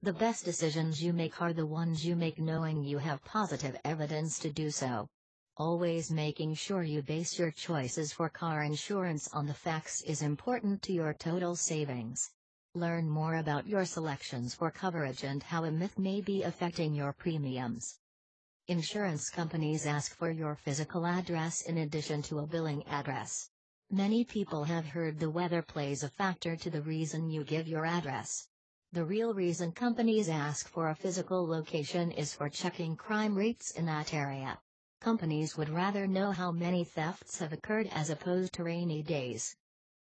The best decisions you make are the ones you make knowing you have positive evidence to do so. Always making sure you base your choices for car insurance on the facts is important to your total savings. Learn more about your selections for coverage and how a myth may be affecting your premiums. Insurance companies ask for your physical address in addition to a billing address. Many people have heard the weather plays a factor to the reason you give your address. The real reason companies ask for a physical location is for checking crime rates in that area. Companies would rather know how many thefts have occurred as opposed to rainy days.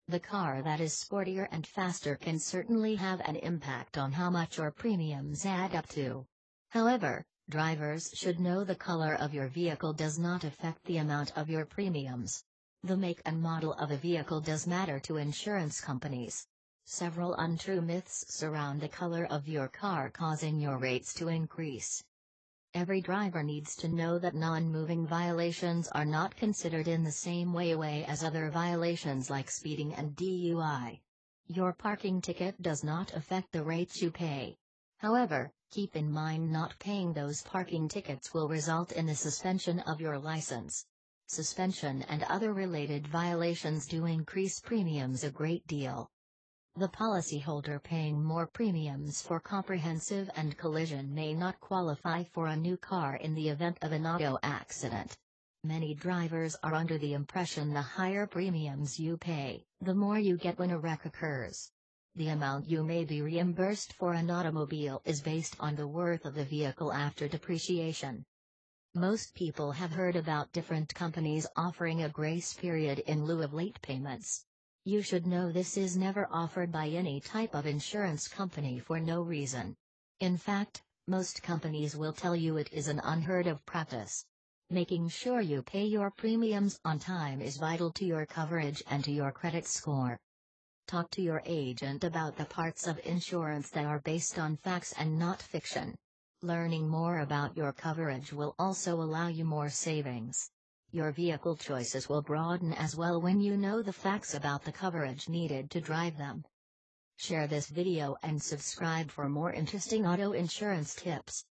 The car that is sportier and faster can certainly have an impact on how much your premiums add up to. However, drivers should know the color of your vehicle does not affect the amount of your premiums. The make and model of a vehicle does matter to insurance companies. Several untrue myths surround the color of your car causing your rates to increase. Every driver needs to know that non-moving violations are not considered in the same way way as other violations like speeding and DUI. Your parking ticket does not affect the rates you pay. However, keep in mind not paying those parking tickets will result in the suspension of your license. Suspension and other related violations do increase premiums a great deal. The policyholder paying more premiums for comprehensive and collision may not qualify for a new car in the event of an auto accident. Many drivers are under the impression the higher premiums you pay, the more you get when a wreck occurs. The amount you may be reimbursed for an automobile is based on the worth of the vehicle after depreciation. Most people have heard about different companies offering a grace period in lieu of late payments. You should know this is never offered by any type of insurance company for no reason. In fact, most companies will tell you it is an unheard of practice. Making sure you pay your premiums on time is vital to your coverage and to your credit score. Talk to your agent about the parts of insurance that are based on facts and not fiction. Learning more about your coverage will also allow you more savings. Your vehicle choices will broaden as well when you know the facts about the coverage needed to drive them. Share this video and subscribe for more interesting auto insurance tips.